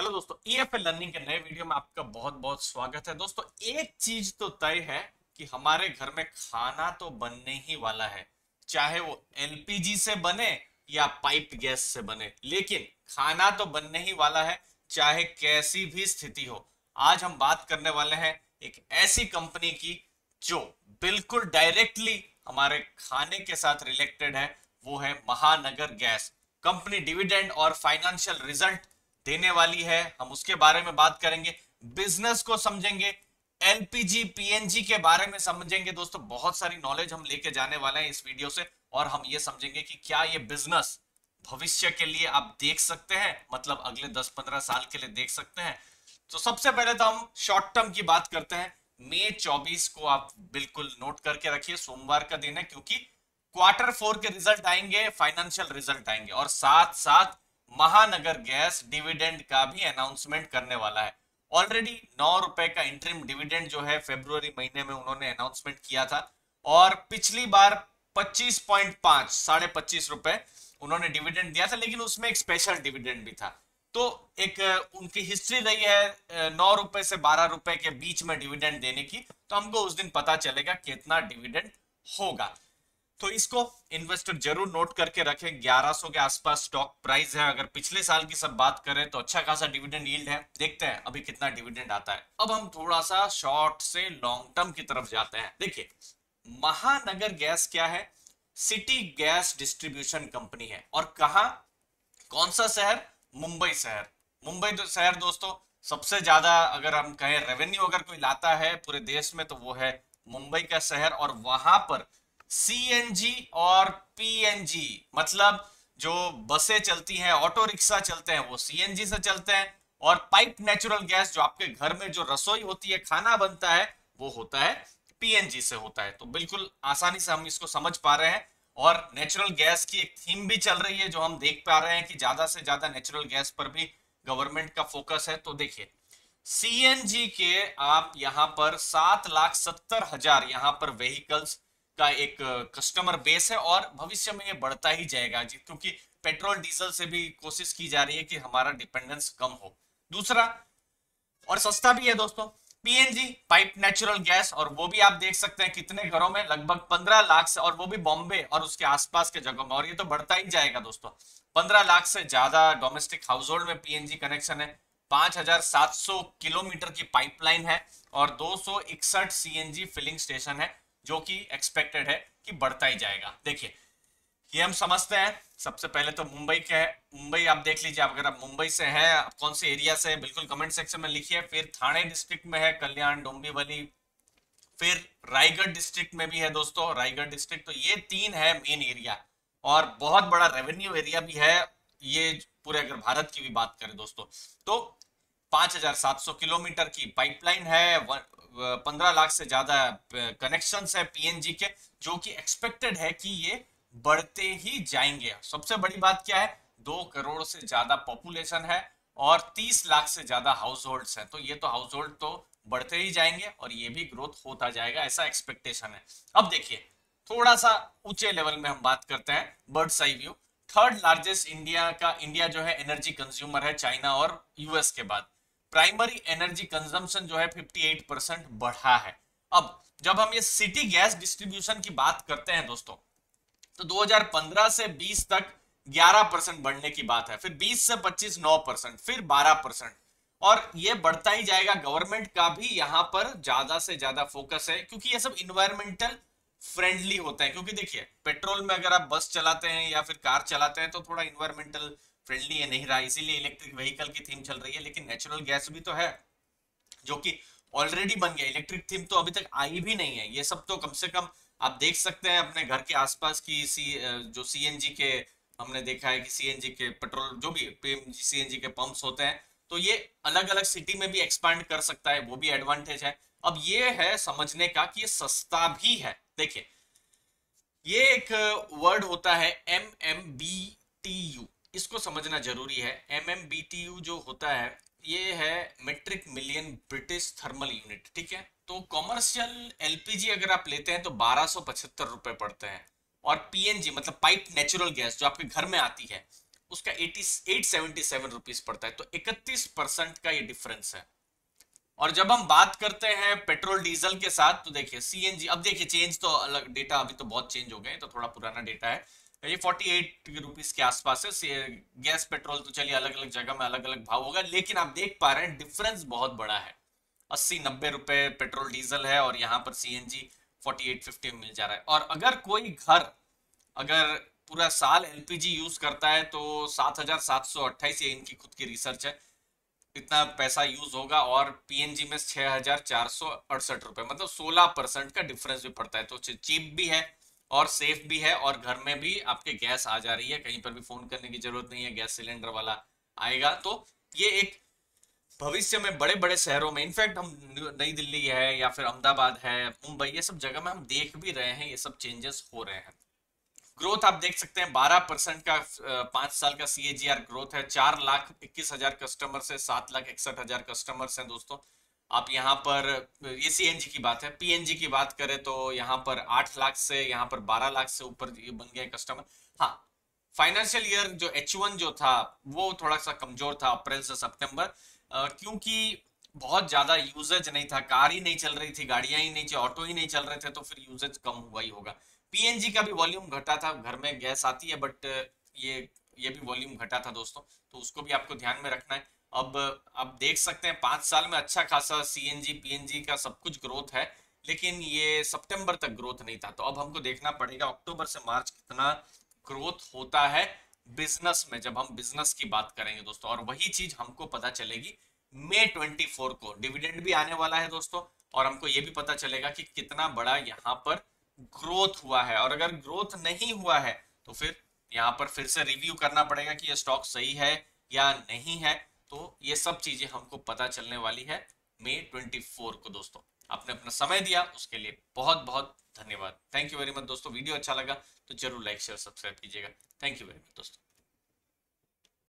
Hello दोस्तों EFL learning के नए वीडियो में आपका बहुत बहुत स्वागत है। दोस्तों, एक चीज़ तो तय है कि हमारे घर में खाना तो बनने ही वाला है, चाहे वो एलपीजी से बने या पाइप गैस से बने। लेकिन खाना तो बनने ही वाला है, चाहे कैसी भी स्थिति हो। आज हम बात करने वाले हैं एक ऐसी कंपनी की जो बिल्कुल डायरेक्टली हमारे खाने के साथ रिलेटेड है, वो है महानगर गैस। कंपनी डिविडेंड और फाइनेंशियल रिज़ल्ट देने वाली है, हम उसके बारे में बात करेंगे बिज़नेस को समझेंगे एलपीजी पीएनजी के बारे में समझेंगे। दोस्तों, बहुत सारी नॉलेज हम लेके जाने वाले हैं इस वीडियो से, और हम ये समझेंगे कि क्या ये बिज़नेस भविष्य के लिए आप देख सकते हैं मतलब अगले 10-15 साल के लिए देख सकते हैं। तो सबसे पहले तो हम शॉर्ट टर्म की बात करते हैं। मई 24 को आप बिल्कुल नोट करके रखिए, सोमवार का दिन है, क्योंकि क्वार्टर फोर के रिज़ल्ट आएँगे फाइनेंशियल रिज़ल्ट आएँगे, और साथ साथ महानगर गैस डिविडेंड का भी अनाउंसमेंट करने वाला है। ऑलरेडी नौ रुपए का इंटरिम डिविडेंड जो है फेब्रुवरी महीने में उन्होंने अनाउंसमेंट किया था। और पिछली बार 25.5 साढ़े पच्चीस रुपए उन्होंने डिविडेंड दिया था, लेकिन उसमें एक स्पेशल डिविडेंड भी था। तो एक, उनकी हिस्ट्री रही है, नौ रुपए से बारह रुपए के बीच में डिविडेंड देने की तो हमको उस दिन पता चलेगा कितना डिविडेंड होगा। तो इसको इन्वेस्टर ज़रूर नोट करके रखें। 1100 के आसपास स्टॉक प्राइस है। अगर पिछले साल की सब बात करें तो अच्छा खासा डिविडेंड यील्ड है। देखते हैं अभी कितना डिविडेंड आता है। अब हम थोड़ा सा शॉर्ट से लॉन्ग टर्म की तरफ़ जाते हैं। देखिए, महानगर गैस क्या है? सिटी गैस डिस्ट्रीब्यूशन कंपनी है। और कहा? कौन सा शहर? मुंबई शहर। मुंबई तो शहर दोस्तों, सबसे ज़्यादा अगर हम कहें रेवेन्यू अगर कोई लाता है पूरे देश में तो वो है मुंबई का शहर। और वहाँ पर सीएनजी और पीएनजी मतलब जो बसें चलती हैं, ऑटो रिक्शा चलते हैं, वो सीएनजी से चलते हैं और पाइप नेचुरल गैस जो आपके घर में जो रसोई होती है, खाना बनता है, वो होता है पीएनजी से होता है। तो बिल्कुल आसानी से हम इसको समझ पा रहे हैं और नेचुरल गैस की एक थीम भी चल रही है, जो हम देख पा रहे हैं कि ज़्यादा से ज़्यादा नेचुरल गैस पर भी गवर्नमेंट का फोकस है। तो देखिए सीएनजी के आप यहाँ पर सात लाख सत्तर हज़ार यहाँ पर व्हीकल्स का एक कस्टमर बेस है और भविष्य में ये बढ़ता ही जाएगा, जी, क्योंकि पेट्रोल, डीजल से भी कोशिश की जा रही है कि हमारा डिपेंडेंस कम हो। दूसरा, और सस्ता भी है दोस्तों पीएनजी पाइप नेचुरल गैस और वो भी आप देख सकते हैं कितने घरों में, लगभग पंद्रह लाख से, और वो भी बॉम्बे और उसके आसपास के जगहों में, और ये तो बढ़ता ही जाएगा दोस्तों। पंद्रह लाख से ज़्यादा डोमेस्टिक हाउस होल्ड में पीएनजी कनेक्शन है, पाँच हज़ार सात सौ किलोमीटर की पाइपलाइन है, और दो सौ इकसठ सीएनजी फिलिंग स्टेशन है जो कि एक्सपेक्टेड है कि बढ़ता ही जाएगा। देखिए ये हम समझते हैं। सबसे पहले तो मुंबई के मुंबई आप देख लीजिए अगर आप मुंबई से हैं आप कौन से एरिया से बिल्कुल कमेंट सेक्शन में लिखिए। फिर थाने डिस्ट्रिक्ट में है कल्याण डोंबिवली। फिर रायगढ़ डिस्ट्रिक्ट में भी है दोस्तों। रायगढ़ डिस्ट्रिक्ट तो ये तीन है मेन एरिया और बहुत बड़ा रेवेन्यू एरिया भी है। ये पूरे अगर भारत की भी बात करें दोस्तों तो 5,700 किलोमीटर की पाइपलाइन है। पंद्रह लाख से ज़्यादा कनेक्शन है पीएनजी के, जो कि एक्सपेक्टेड है कि ये बढ़ते ही जाएँगे। सबसे बड़ी बात क्या है? दो करोड़ से ज़्यादा पॉपुलेशन है और तीस लाख से ज़्यादा हाउस होल्ड है। तो ये तो हाउस होल्ड तो बढ़ते ही जाएँगे और ये भी ग्रोथ होता जाएगा, ऐसा एक्सपेक्टेशन है। अब देखिए, थोड़ा सा ऊँचे लेवल में हम बात करते हैं bird's eye view third largest India का इंडिया जो है एनर्जी कंज्यूमर है चाइना और यूएस के बाद। प्राइमरी एनर्जी कंजम्पशन जो है 58 परसेंट बढ़ा है। अब, जब हम ये सिटी गैस डिस्ट्रीब्यूशन की बात करते हैं दोस्तों तो 2015 से 20 तक 11 परसेंट बढ़ने की बात है, फिर 20 से 25 9 परसेंट, फिर 12 परसेंट। और ये बढ़ता ही जाएगा। गवर्नमेंट का भी यहाँ पर ज़्यादा से ज़्यादा फोकस है, क्योंकि ये सब इन्वायरमेंटल फ्रेंडली होता है। क्योंकि देखिए, पेट्रोल में अगर आप बस चलाते हैं या फिर कार चलाते हैं तो थोड़ा इन्वायरमेंटल फ्रेंडली नहीं रहा। इसीलिए इलेक्ट्रिक व्हीकल की थीम चल रही है, लेकिन नेचुरल गैस भी तो है, जो कि ऑलरेडी बन गया। इलेक्ट्रिक थीम तो अभी तक आई भी नहीं है। ये सब तो कम से कम आप देख सकते हैं अपने घर के आसपास की सी जो सीएनजी के, हमने देखा है कि सीएनजी के पेट्रोल जो भी सीएनजी के पंप्स होते हैं तो ये अलग अलग सिटी में भी एक्सपांड कर सकता है, वो भी एडवांटेज है। अब ये है समझने का कि ये सस्ता भी है। देखिए, ये एक वर्ड होता है M M B T U इसको समझना ज़रूरी है। M M B T U जो होता है, ये है metric million British thermal unit ठीक है? तो कॉमर्शियल एलपीजी अगर आप लेते हैं तो बारह सौ पचहत्तर रुपए पड़ते हैं। और पीएनजी मतलब पाइप नेचुरल गैस जो आपके घर में आती है, उसका eighty, eight seventy seven rupees पड़ता है। तो इकतीस परसेंट का ये डिफरेंस है। और जब हम बात करते हैं पेट्रोल डीजल के साथ तो देखिए सीएनजी अब देखिए चेंज तो अलग डेटा अभी तो बहुत चेंज हो गए तो थोड़ा पुराना डेटा है। ये फोर्टी एट रुपीज़ के आसपास है। गैस पेट्रोल तो चलिए अलग अलग जगह में अलग अलग भाव होगा, लेकिन आप देख पा रहे हैं डिफरेंस बहुत बड़ा है। अस्सी नब्बे रुपए पेट्रोल डीजल है और यहाँ पर सीएनजी फोर्टी एट फिफ्टी मिल जा रहा है। और अगर कोई घर, अगर पूरा साल एलपीजी यूज़ करता है तो सात हज़ार सात सौ अट्ठाईस ये इनकी खुद की रिसर्च है। इतना पैसा यूज़ होगा और पीएनजी में छह हज़ार चार सौ अड़सठ रुपए मतलब सोलह परसेंट का डिफरेंस भी पड़ता है। तो चीप भी है और सेफ़ भी है और घर में भी आपके गैस आ जा रही है। कहीं पर भी फ़ोन करने की ज़रूरत नहीं है गैस सिलेंडर वाला आएगा। तो ये एक भविष्य में बड़े बड़े शहरों में इनफैक्ट हम नई दिल्ली है या फिर अहमदाबाद है, मुंबई, ये सब जगह में हम देख भी रहे हैं, ये सब चेंजेस हो रहे हैं। ग्रोथ आप देख सकते हैं 12 परसेंट का पाँच साल का सीएजीआर ग्रोथ है। चार लाख इक्कीस हज़ार कस्टमर से सात लाख इकसठ हज़ार कस्टमर्स हैं दोस्तों। आप यहाँ पर, ये सी की बात है। पीएनजी की बात करें तो यहाँ पर आठ लाख से, यहाँ पर बारह लाख से ऊपर ये बन गए कस्टमर हाँ फाइनेंशियल ईयर जो एच जो था, वो थोड़ा सा कमज़ोर था अप्रैल से सितंबर क्योंकि बहुत ज़्यादा यूजेज नहीं था, कार ही नहीं चल रही थी, गाड़ियाँ ही नहीं थी ऑटो ही नहीं चल रहे थे तो फिर यूजेज कम हुआ ही होगा। पीएनजी का भी वॉल्यूम घटा था, घर में गैस आती है बट ये ये भी वॉल्यूम घटा था दोस्तों तो उसको भी आपको ध्यान में रखना है। अब आप देख सकते हैं, पाँच साल में अच्छा खासा सीएनजी पीएनजी का सब कुछ ग्रोथ है, लेकिन ये सितंबर तक ग्रोथ नहीं था। तो अब हमको देखना पड़ेगा, अक्टूबर से मार्च कितना ग्रोथ होता है बिज़नेस में, जब हम बिज़नेस की बात करेंगे दोस्तों। और वही चीज़ हमको पता चलेगी मे 24 को। डिविडेंड भी आने वाला है दोस्तों, और हमको ये भी पता चलेगा कि कितना बड़ा यहाँ पर ग्रोथ हुआ है। और अगर ग्रोथ नहीं हुआ है तो फिर यहाँ पर फिर से रिव्यू करना पड़ेगा कि ये स्टॉक सही है या नहीं है। ये सब चीज़ें हमको पता चलने वाली है मे 24 को, दोस्तों। आपने अपना समय दिया, उसके लिए बहुत बहुत धन्यवाद। थैंक यू वेरी मच दोस्तों। वीडियो अच्छा लगा तो ज़रूर लाइक शेयर सब्सक्राइब कीजिएगा। थैंक यू वेरी मच दोस्तों।